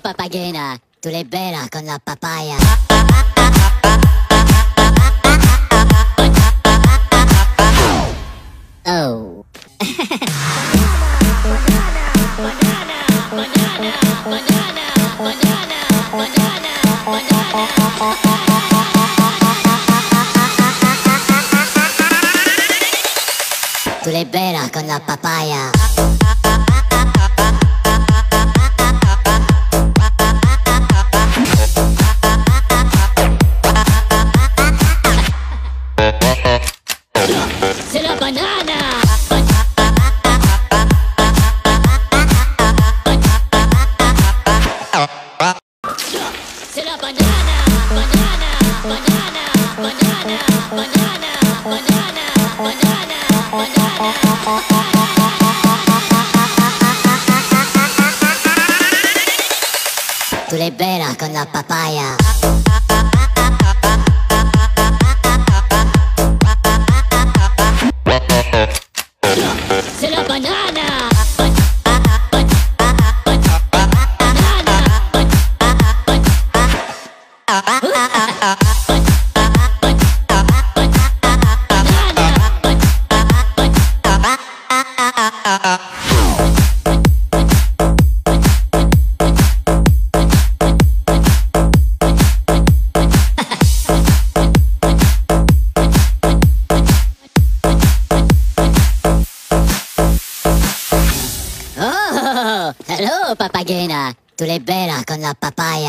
papagena, tu le bella con la papaya. Oh. Tu le bella con la papaya. Tu le con la papaya. Banane Oh, hello papagena, tu le bella con la papaya.